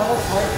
を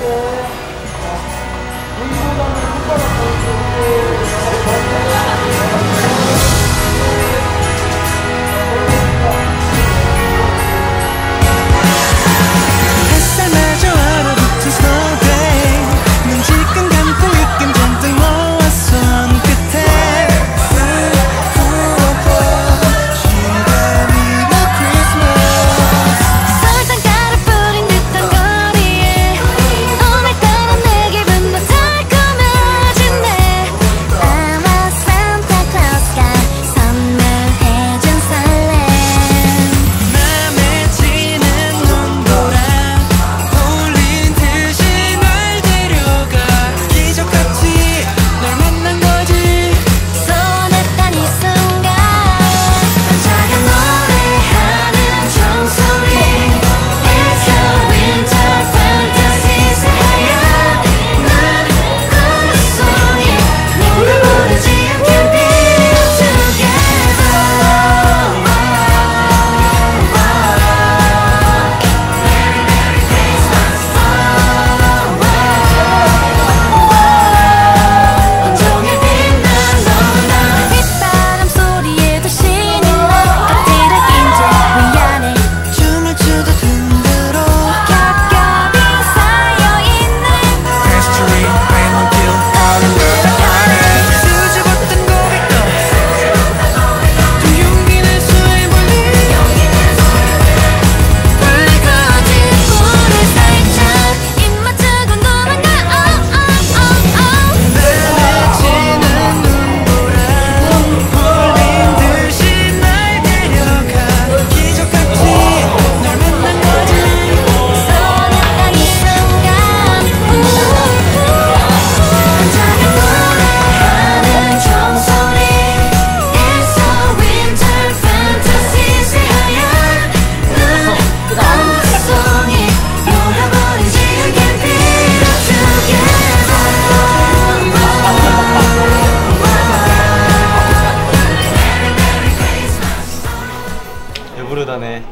배부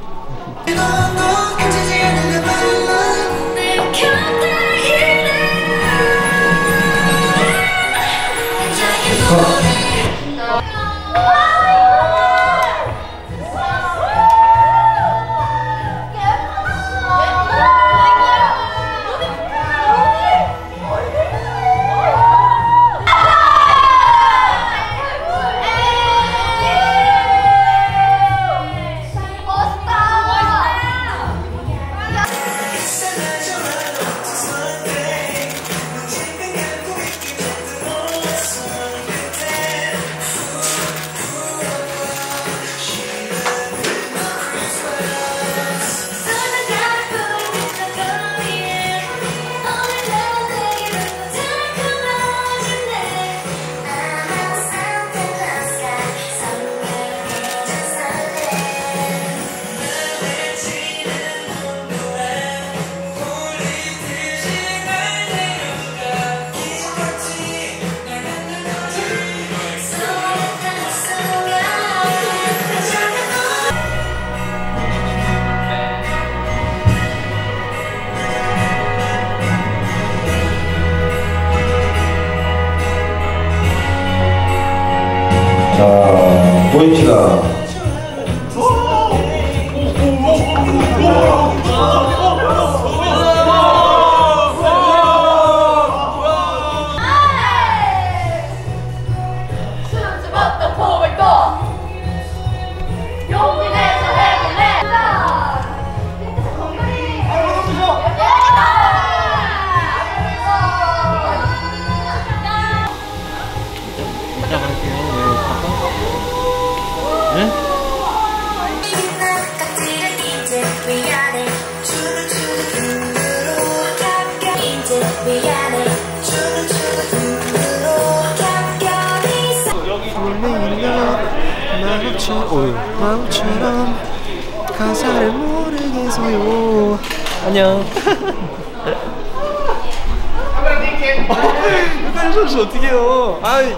유다리 선수 어떻게 해요? 아이.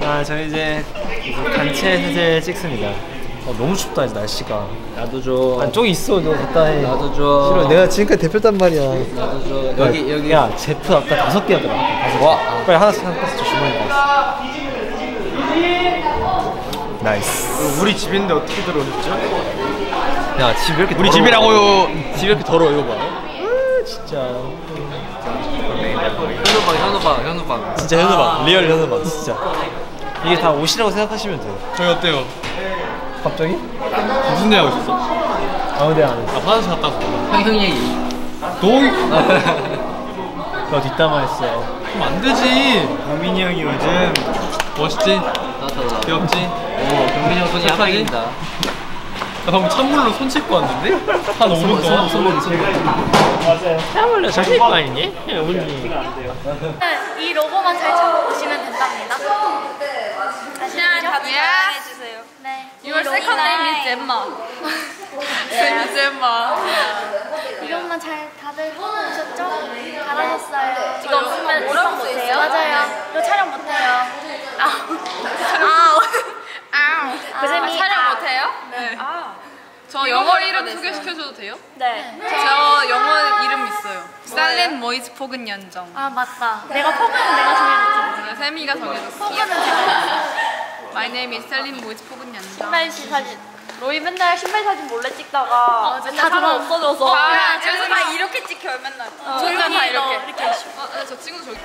아, 저 이제 단체 사진 찍습니다. 어, 너무 춥다 이제 날씨가. 나도 줘. 아니 저기 있어 너 갖다 해. 나도 줘. 싫어 내가 지금까지 대표단 말이야. 나도 줘. 여기 여기. 야 제프 아까 다섯 개였더라. 다섯 개. 와. 빨리 하나씩 하나씩 줘 주머니 가. Nice. 우리 집인데 어떻게 들어오셨죠? 야 집 왜 이렇게 우리 더러워? 집이라고요. 집 왜 이렇게 더러워 이거 봐. 아, 진짜. 현우방 현우방 현우방. 진짜 현우방 real 현우방 진짜. 이게 다 옷이라고 생각하시면 돼요. 저희 어때요? 갑자기? 무슨 일 하고 있었어? 아무것도 안 해. 아 화장실 갔다 왔어. 형 형 얘기. 너 너 뒷담화 했어. 그럼 안 되지. 강민이 형이 요즘 멋있지? 귀엽지? 오 경민이 형 손이? 아프긴다. 나 방금 찬물로 손 씻고 왔는데? 한 5분 동안? 손목이 손목이. 땀 자신 있거 아니니? 운이. 이 로고만 잘 잡아보시면 된답니다. 아시겠죠? 다들 사랑해주세요. 네. Your second name is Emma. Is Emma. 이것만 잘 다들 오셨죠? 잘하셨어요. 이거 없으면 촬영 못해요? 못해요? 맞아요. 이거 촬영 못해요. 아우. 아우. 그잼이 촬영 못해요? 네. 저 영어 이름 소개 시켜줘도 돼요? 네. 저 영어 이름 있어요. 살렌 모이즈 포근 연정. 아 맞다. 내가 포근은 내가 정해줬지. 네, 세미가 정해줬어. 포근은 제가 My name is 셀린 모이즈 포근 연정. 신발 씨 사진. 로이 맨날 신발 사진 몰래 찍다가 진짜 다 사람 없어져서. 아, 그래서 다 이렇게 찍혀요 맨날. 어, 저희가 다 이렇게. 이렇게. 아, 네, 저 친구 저기.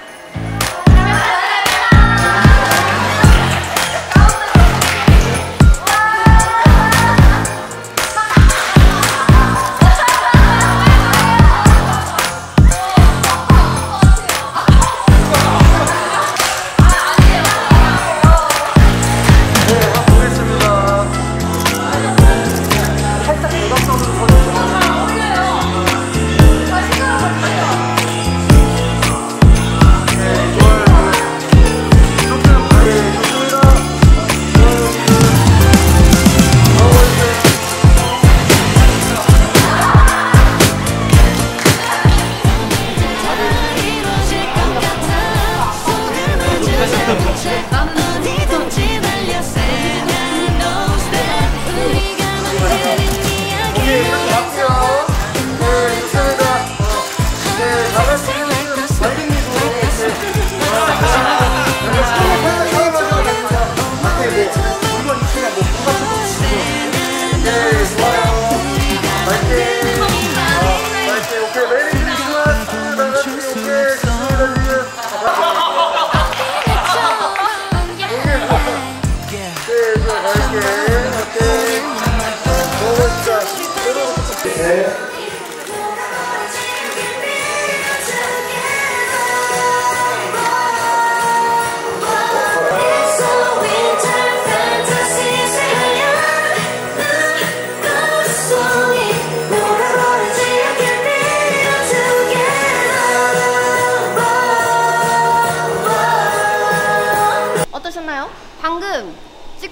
어떠셨나요? 방금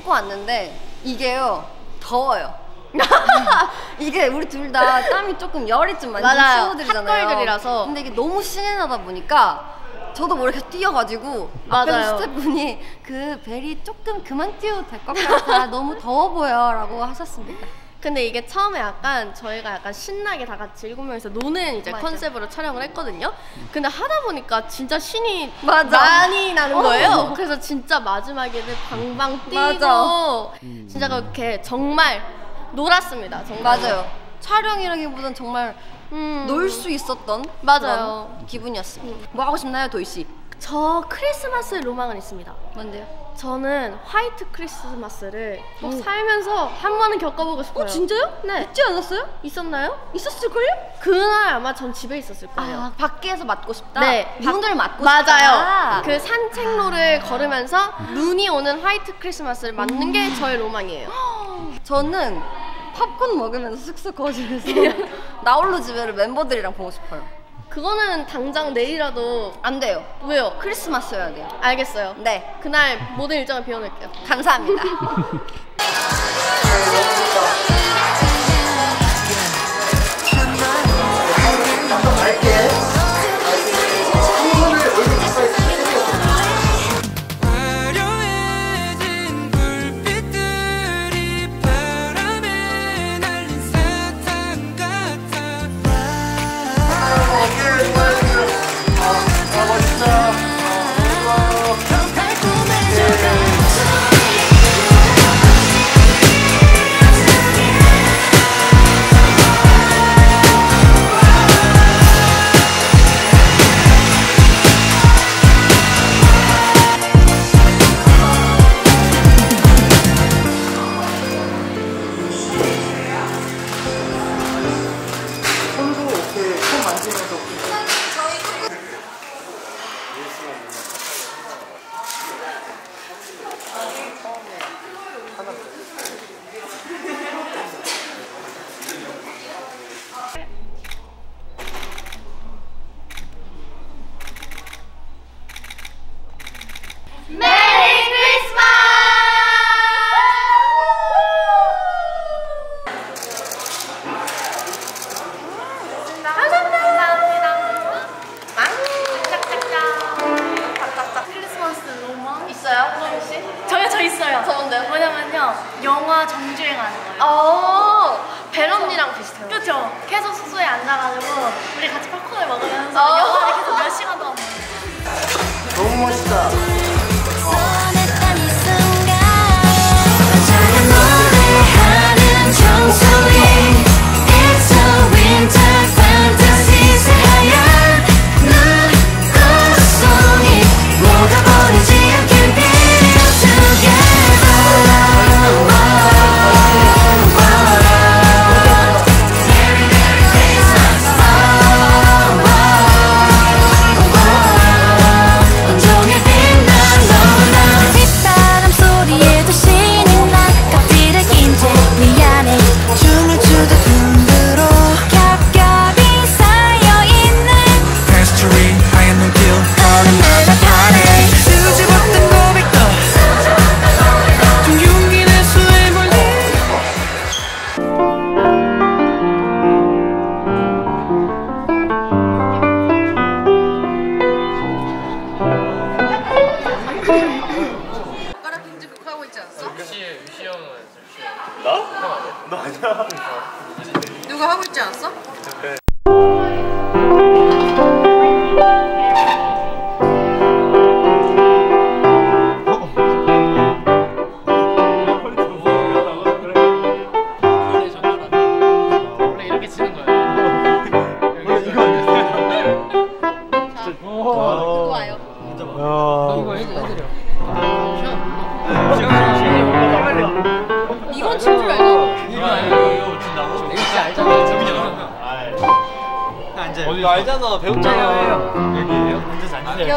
찍고 왔는데 이게요 더워요. 이게 우리 둘 다 땀이 조금 열이 좀 많이 맞아요. 친구들이잖아요. 핫걸들이라서. 근데 이게 너무 시원하다 보니까 저도 모르게 뛰어가지고 맞아요. 앞에서 스태프분이 그 벨이 조금 그만 뛰어도 될 것 같아 너무 더워 보여라고 하셨습니다. 근데 이게 처음에 약간 저희가 약간 신나게 다 같이 일곱 명이서 노는 이제 맞아. 컨셉으로 촬영을 했거든요. 근데 하다 보니까 진짜 신이 맞아. 많이 나는 거예요. 어. 그래서 진짜 마지막에는 방방 뛰고 맞아. 진짜 그렇게 정말 놀았습니다. 정말 맞아요. 촬영이라기보단 정말 음. 놀 수 있었던 맞아요. 기분이었습니다. 뭐 하고 싶나요, 도희 씨? 저 크리스마스 로망은 있습니다. 뭔데요? 저는 화이트 크리스마스를 꼭 살면서 한 번은 겪어보고 싶어요. 어, 진짜요? 네. 있지 않았어요? 있었나요? 있었을걸요? 그날 아마 전 집에 있었을 거예요. 아, 밖에서 맞고 싶다? 네. 눈을 맞고 맞아요. 싶다? 그 산책로를 걸으면서 눈이 오는 화이트 크리스마스를 맞는 게 저의 로망이에요. 저는 팝콘 먹으면서 숙소 거실에서 나홀로 집에를 멤버들이랑 보고 싶어요. 그거는 당장 내일이라도 안 돼요. 왜요? 크리스마스여야 돼요. 알겠어요. 네. 그날 모든 일정을 비워놓을게요. 감사합니다. 하면 영화 정주행하는 거예요. 어, 베럼이랑 비슷해요. 그렇죠. 계속 수소에 앉아가지고 우리 같이 팝콘을 먹으면서 어. 영화를 계속 몇 시간 동안 먹는 거예요. 너무 멋있다.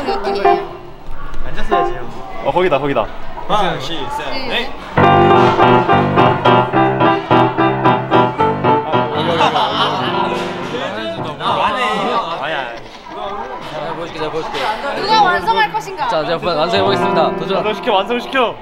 여기에요. 앉아서 해야지 어 거기다 거기다 하나 둘 셋넷 안해 아니야 내가 보여줄게, 내가 보여줄게. 누가 완성할 것인가? 자, 제가 한번 완성해 보겠습니다. 도전. 완성시켜 완성시켜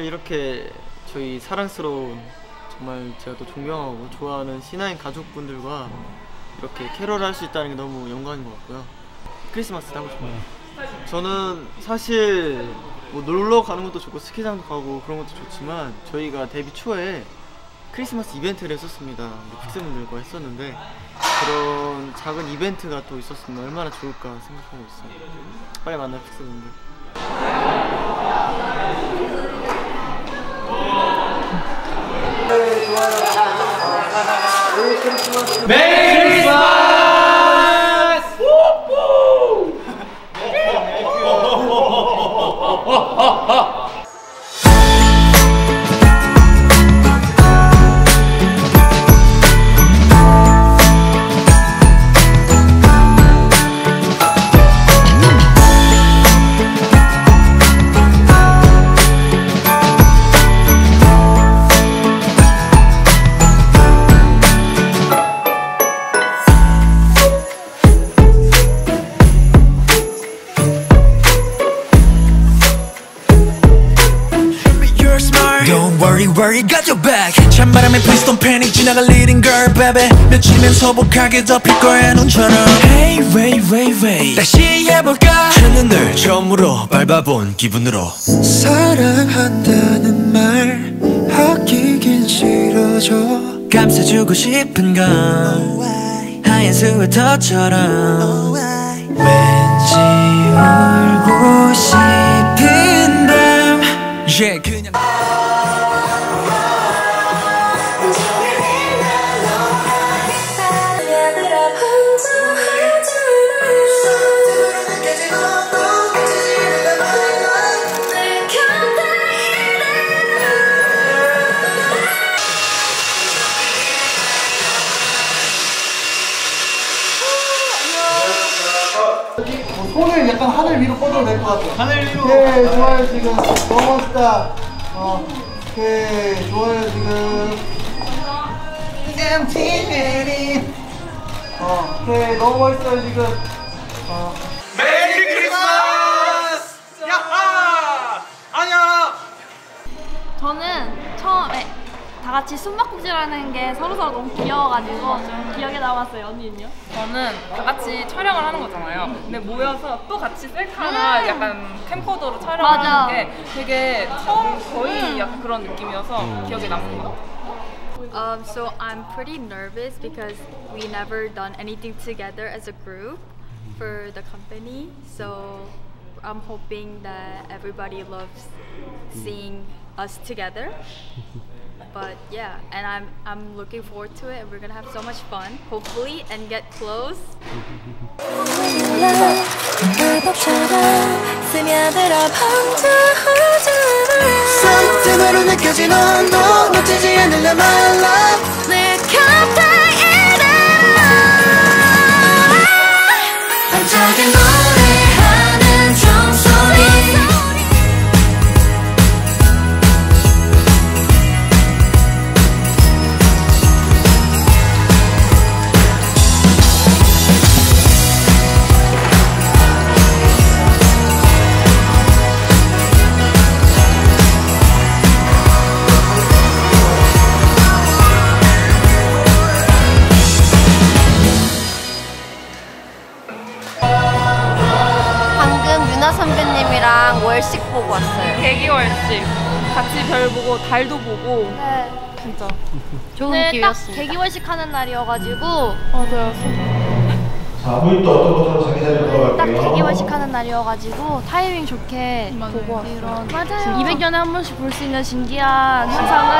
어, 사실 이렇게 저희 사랑스러운 정말 제가 또 존경하고 좋아하는 C9 가족분들과 이렇게 캐롤 할수 있다는 게 너무 영광인 것 같고요. 크리스마스 때 하고 싶어요. 저는 사실 뭐 놀러 가는 것도 좋고 스키장도 가고 그런 것도 좋지만 저희가 데뷔 초에 크리스마스 이벤트를 했었습니다. 픽스분들과 했었는데 그런 작은 이벤트가 또 있었으면 얼마나 좋을까 생각하고 있어요. 빨리 만나요 픽스분들. Don't 소복하게 덮일 거야 눈처럼. Hey wait wait wait 다시 해볼까? 첫눈을 처음으로 밟아본 기분으로. 사랑한다는 말 아끼긴 싫어져. 감싸주고 싶은 건 하얀 스웨터처럼. 왠지 울고 싶은 밤. yeah, 그냥 하늘 위로. 오케이 좋아요 지금. 너무 멋있다. 어 오케이 좋아요 지금. MT 어 오케이 너무 멋있어요 지금. 어 다 같이 숨바꼭질하는 게 서로 서로 너무 귀여워가지고 좀 기억에 남았어요. 언니는요? 저는 다 같이 촬영을 하는 거잖아요. 근데 모여서 또 같이 셀카나 약간 캠코더로 촬영을 맞아. 하는 게 되게 처음 거의 약간 그런 느낌이어서 기억에 남는 것 같아요. Um, so I'm pretty nervous because we never done anything together as a group for the company. So I'm hoping that everybody loves seeing us together. But yeah, and I'm I'm looking forward to it. and We're gonna have so much fun, hopefully, and get close. 보고 왔어요. 대기월식 같이 별 보고 달도 보고 네. 진짜 좋은 기회였습니다. 대기월식 하는 날이어가지고 맞아요. 자, 후이또 어떤 것으로 자기 자리로 딱 들어갈게요. 대기월식 하는 날이어가지고 타이밍 좋게 보고 왔어요. 이런 맞아요. 200년에 한 번씩 볼 수 있는 신기한 현상을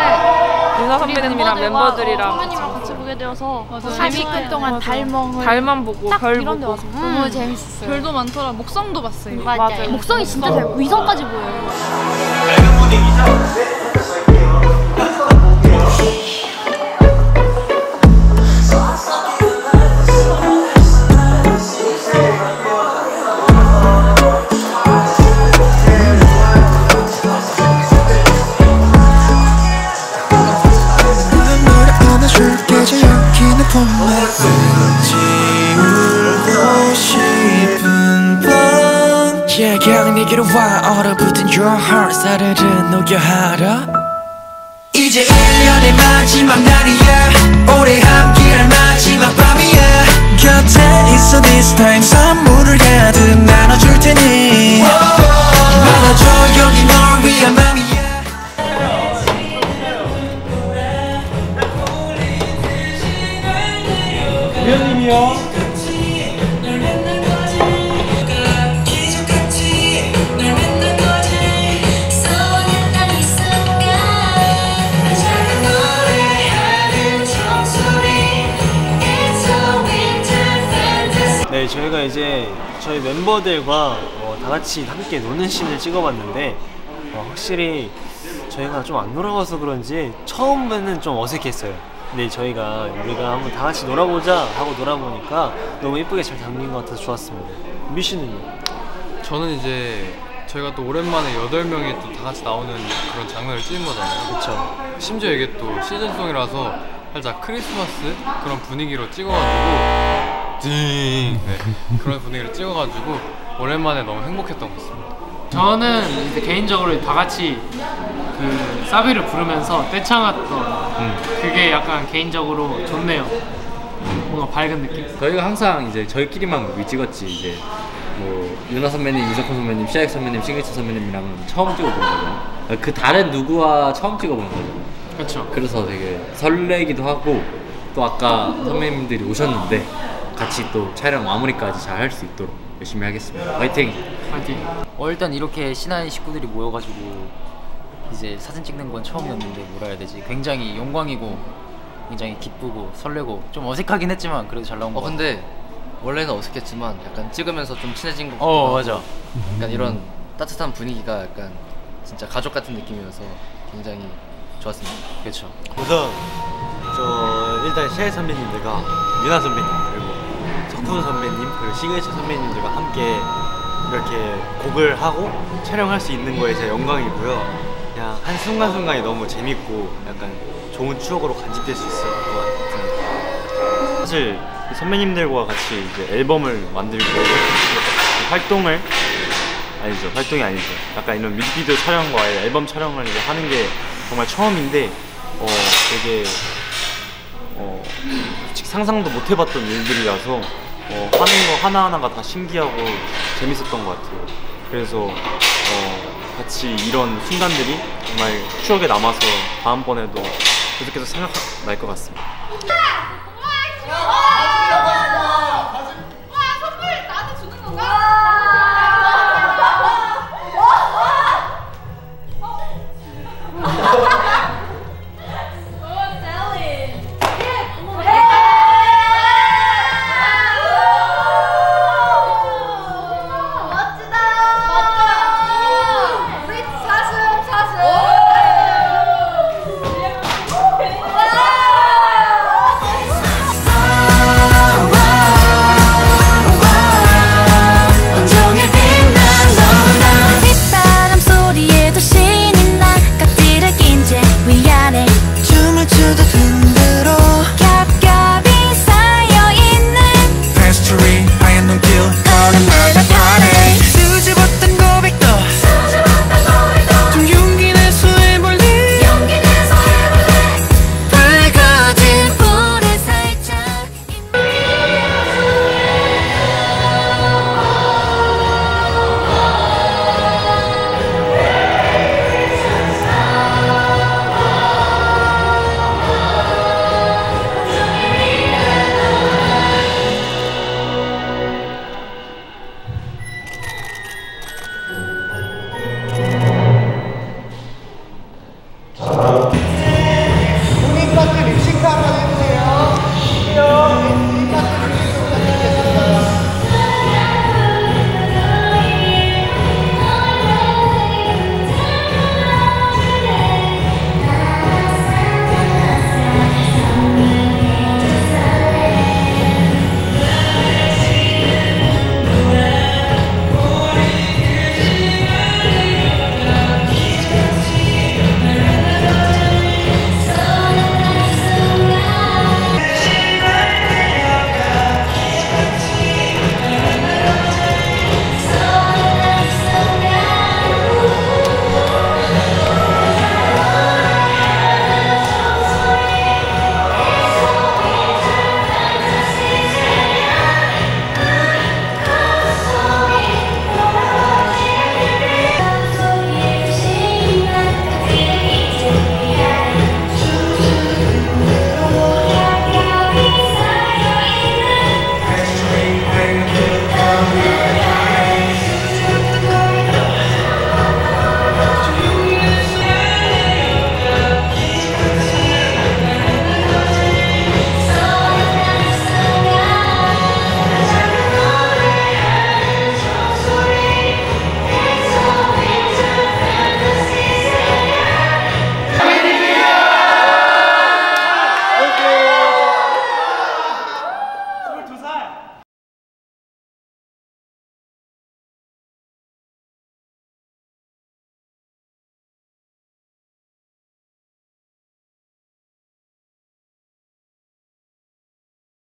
유나 우리 선배님이랑 멤버들이랑 어, 선배님이랑 같이 보게 되어서 맞아요. 40분 동안 맞아요. 달멍을 달만 보고 딱별 이런 데 보고 와서 너무 재밌었어요. 별도 많더라. 목성도 봤어요. 맞아요. 맞아요. 목성이 진짜 잘 위성까지 보여요. 내게로 와 얼어붙은 your heart 사르르 녹여 하라. 이제 1년의 마지막 날이야. 올해 함께할 마지막 밤이야. 곁에 있어 this time 선물을 가득 나눠줄 테니. 받아줘 여기 널 위한 맘이야 저희가 이제 저희 멤버들과 어, 다 같이 함께 노는 씬을 찍어봤는데 어, 확실히 저희가 좀 안 놀아봐서 그런지 처음에는 좀 어색했어요. 근데 저희가 우리가 한번 다 같이 놀아보자 하고 놀아보니까 너무 예쁘게 잘 담긴 것 같아서 좋았습니다. 미 씨는요? 저는 이제 저희가 또 오랜만에 8명이 또 다 같이 나오는 그런 장면을 찍은 거잖아요. 그쵸. 심지어 이게 또 시즌송이라서 살짝 크리스마스 그런 분위기로 찍어가지고 찡 네, 그런 분위기를 찍어가지고 오랜만에 너무 행복했던 것 같습니다. 저는 이제 개인적으로 다 같이 그 사비를 부르면서 떼창했던 그게 약간 개인적으로 좋네요. 뭔가 밝은 느낌. 저희가 항상 이제 저희끼리만 뮤비 찍었지 이제 뭐 유나 선배님, 이석훈 선배님, 시아익 선배님, 싱글치 선배님이랑 처음 찍어본 거죠. 그 다른 누구와 처음 찍어본 거죠. 그렇죠. 그래서 되게 설레기도 하고 또 아까 선배님들이 오셨는데 같이 또 촬영 마무리까지 잘 할 수 있도록 열심히 하겠습니다. 화이팅! 파이팅. 어 일단 이렇게 신한 식구들이 모여가지고 이제 사진 찍는 건 처음이었는데 뭐라 해야 되지 굉장히 영광이고 굉장히 기쁘고 설레고 좀 어색하긴 했지만 그래도 잘 나온 거 어 근데 원래는 어색했지만 약간 찍으면서 좀 친해진 것 같기도 어, 맞아. 약간 이런 따뜻한 분위기가 약간 진짜 가족 같은 느낌이어서 굉장히 좋았습니다. 그렇죠. 우선 저 일단 셰 선배님들과 유나 선배님 그 석훈 선배님 그리고 시그니처 선배님들과 함께 이렇게 곡을 하고 촬영할 수 있는 거에 제가 영광이고요. 그냥 한 순간순간이 너무 재밌고 약간 좋은 추억으로 간직될 수 있을 것 같은 사실 선배님들과 같이 이제 앨범을 만들고 활동을 아니죠. 활동이 아니죠. 약간 이런 뮤직비디오 촬영과 앨범 촬영을 이제 하는 게 정말 처음인데 어 되게 어 상상도 못 해봤던 일들이라서 어, 하는 거 하나하나가 다 신기하고 재밌었던 것 같아요 그래서 어, 같이 이런 순간들이 정말 추억에 남아서 다음번에도 계속해서 생각날 것 같습니다 와!